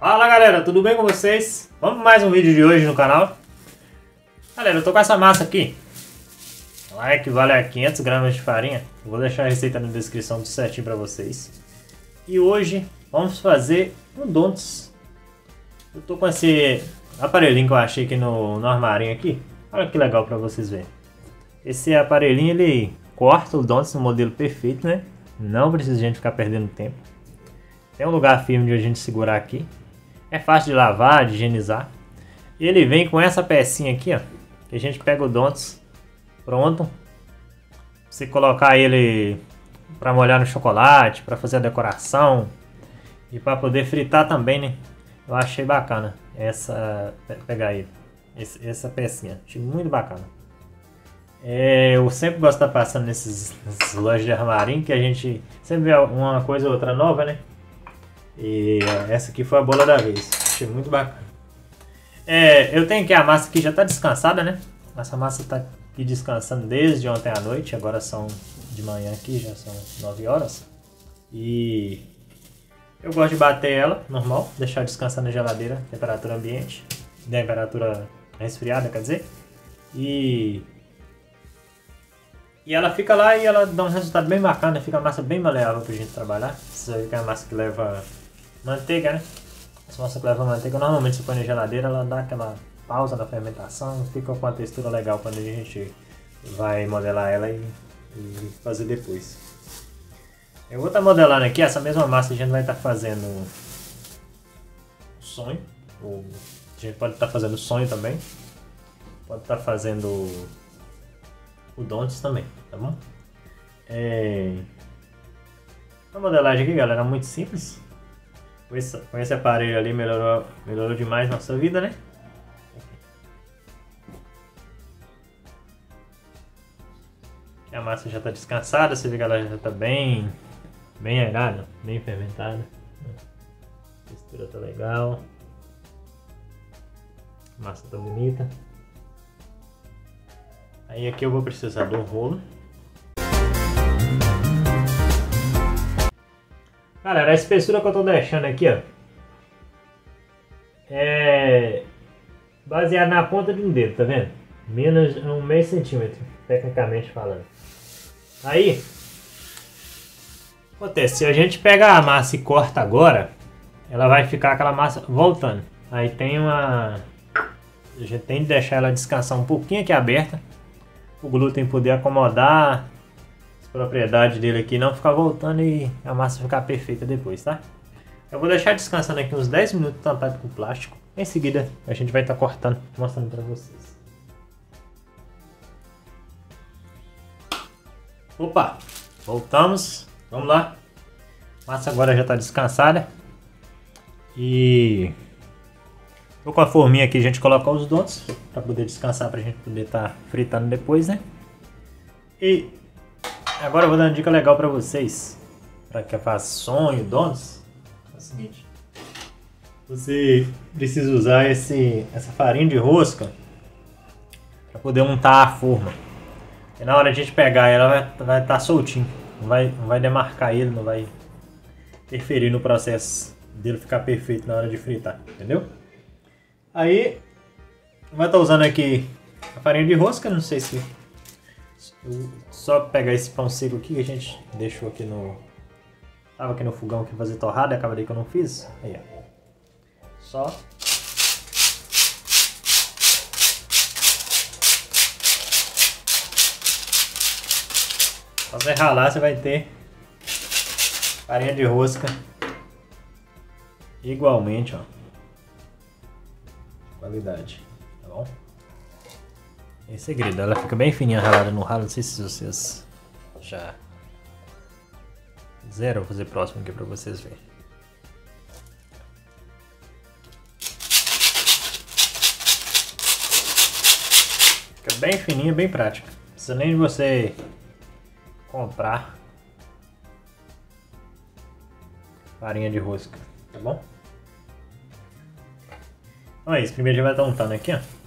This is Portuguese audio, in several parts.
Fala galera, tudo bem com vocês? Vamos mais um vídeo de hoje no canal. Galera, eu tô com essa massa aqui. Ela equivale a 500 gramas de farinha. vou deixar a receita na descrição tudo certinho para vocês. E hoje vamos fazer um Don'ts. Eu tô com esse aparelhinho que eu achei aqui no, no armarinho aqui. Olha que legal para vocês verem. Esse aparelhinho ele corta o Don'ts no modelo perfeito, né? Não precisa a gente ficar perdendo tempo. Tem um lugar firme de a gente segurar aqui. É fácil de lavar, de higienizar. Ele vem com essa pecinha aqui, ó. Que a gente pega o Don'ts pronto. Você colocar ele para molhar no chocolate, para fazer a decoração e para poder fritar também, né? Eu achei bacana essa pegar ele, essa pecinha, achei muito bacana. É, eu sempre gosto de estar passando nesses, nesses lojas de armarinho que a gente sempre vê uma coisa ou outra nova, né? E essa aqui foi a bola da vez. Achei muito bacana. É, eu tenho aqui a massa que já está descansada, né? Essa massa está aqui descansando desde ontem à noite. Agora são de manhã aqui, já são 9 horas. E eu gosto de bater ela, normal, deixar descansar na geladeira, temperatura ambiente, temperatura resfriada, quer dizer. E e ela fica lá e ela dá um resultado bem bacana, fica a massa bem maleável pra gente trabalhar. Vê que é a massa que leva manteiga, né? Essa massa que leva manteiga, normalmente você põe na geladeira, ela dá aquela pausa na fermentação, fica com uma textura legal quando a gente vai modelar ela e, e fazer depois. Eu vou estar tá modelando aqui, essa mesma massa a gente vai estar tá fazendo sonho, ou a gente pode estar tá fazendo sonho também, pode estar tá fazendo o Don'ts também, tá bom? É... A modelagem aqui, galera, é muito simples. Com esse, com esse aparelho ali melhorou, melhorou demais nossa vida, né? A massa já está descansada, você vê que ela já está bem, bem airada, bem fermentada. A textura tá legal. A massa tá bonita. Aí aqui eu vou precisar do rolo. Galera, a espessura que eu tô deixando aqui, ó. É baseado na ponta de um dedo, tá vendo? Menos um meio centímetro, tecnicamente falando. Aí, acontece, se a gente pegar a massa e corta agora, ela vai ficar aquela massa voltando. Aí tem uma... A gente tem que deixar ela descansar um pouquinho aqui aberta o glúten poder acomodar as propriedades dele aqui, não ficar voltando e a massa ficar perfeita depois, tá? Eu vou deixar descansando aqui uns 10 minutos tampado com plástico. Em seguida a gente vai estar tá cortando, mostrando para vocês. Opa, voltamos, vamos lá. A massa agora já está descansada. E Tô com a forminha aqui, a gente coloca os donuts para poder descansar, para a gente poder estar tá fritando depois, né? E agora eu vou dar uma dica legal para vocês, para que faça sonho, donuts. É o seguinte, você precisa usar esse, essa farinha de rosca para poder untar a forma. E na hora de a gente pegar ela vai estar vai tá soltinho, não vai, não vai demarcar ele, não vai interferir no processo dele ficar perfeito na hora de fritar, entendeu? Aí, vai estar usando aqui a farinha de rosca, não sei se... Só pegar esse pão seco aqui que a gente deixou aqui no... Tava aqui no fogão aqui fazer torrada, acabei que eu não fiz. Aí, ó. Só Só você ralar, você vai ter farinha de rosca igualmente, ó qualidade, tá bom? É segredo, ela fica bem fininha ralada no ralo, não sei se vocês já zero, vou fazer próximo aqui pra vocês verem. Fica bem fininha, bem prática. Não precisa nem de você comprar farinha de rosca, tá bom? Então é isso, primeiro já vai estar untando aqui, ó.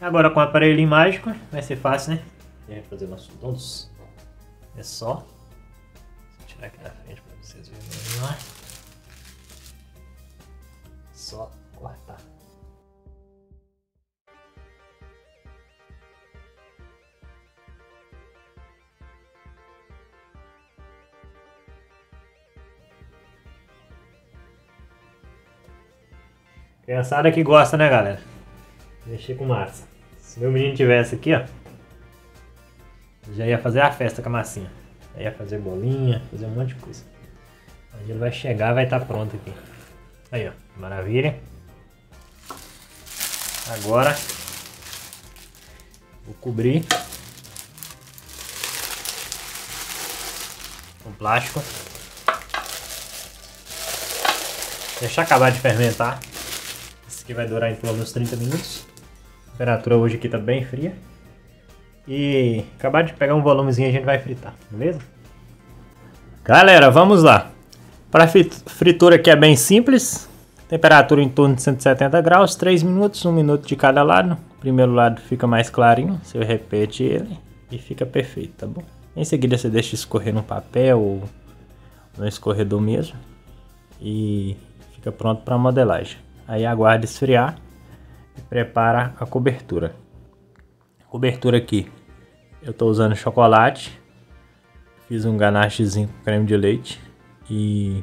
Agora com o aparelhinho mágico vai ser fácil, né? A gente fazer nossos todos. É só. Vou tirar aqui da frente para vocês verem lá. só cortar. Criançada que gosta, né, galera? Mexer com massa. Se meu menino tivesse aqui, ó, já ia fazer a festa com a massinha. Já ia fazer bolinha, fazer um monte de coisa. Hoje ele vai chegar vai estar tá pronto aqui. Aí, ó, maravilha. Agora vou cobrir com plástico. Deixar acabar de fermentar que vai durar em torno dos 30 minutos. Temperatura hoje aqui tá bem fria. E acabar de pegar um volumezinho a gente vai fritar, beleza? Galera, vamos lá. Para fritura aqui é bem simples. Temperatura em torno de 170 graus, 3 minutos, 1 minuto de cada lado. O primeiro lado fica mais clarinho, você repete ele e fica perfeito, tá bom? Em seguida você deixa escorrer no papel ou no escorredor mesmo e fica pronto para modelagem. Aí aguarda esfriar prepara a cobertura. Cobertura aqui, eu estou usando chocolate, fiz um ganachezinho com creme de leite e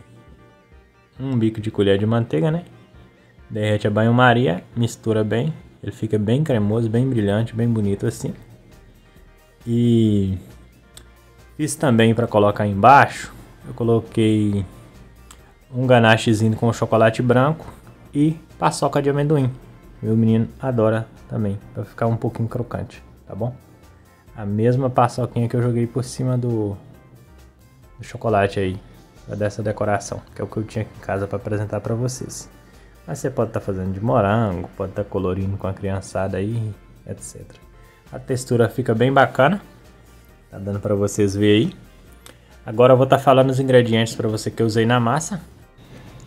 um bico de colher de manteiga, né? Derrete a banho-maria, mistura bem, ele fica bem cremoso, bem brilhante, bem bonito assim. E fiz também para colocar embaixo, eu coloquei um ganachezinho com chocolate branco e paçoca de amendoim. Meu menino adora também, para ficar um pouquinho crocante, tá bom? A mesma paçoquinha que eu joguei por cima do, do chocolate aí, dessa decoração, que é o que eu tinha aqui em casa para apresentar para vocês. Mas você pode estar tá fazendo de morango, pode estar tá colorindo com a criançada aí, etc. A textura fica bem bacana, tá dando para vocês ver aí. Agora eu vou estar tá falando os ingredientes para você que eu usei na massa.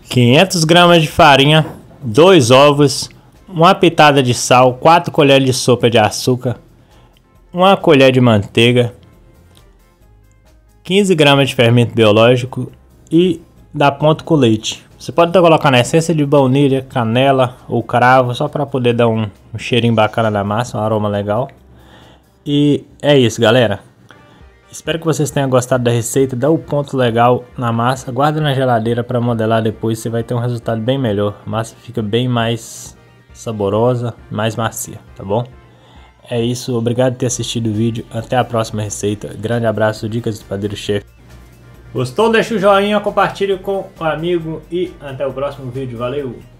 500 gramas de farinha, 2 ovos, uma pitada de sal, 4 colheres de sopa de açúcar, uma colher de manteiga, 15 gramas de fermento biológico e dá ponto com leite. Você pode estar colocando essência de baunilha, canela ou cravo, só para poder dar um, um cheirinho bacana na massa, um aroma legal. E é isso, galera. Espero que vocês tenham gostado da receita, dá o um ponto legal na massa, guarda na geladeira para modelar depois, você vai ter um resultado bem melhor. A massa fica bem mais saborosa, mais macia, tá bom? É isso, obrigado por ter assistido o vídeo, até a próxima receita, grande abraço, Dicas do Padeiro Chefe. Gostou? Deixa o joinha, compartilhe com o amigo e até o próximo vídeo, valeu!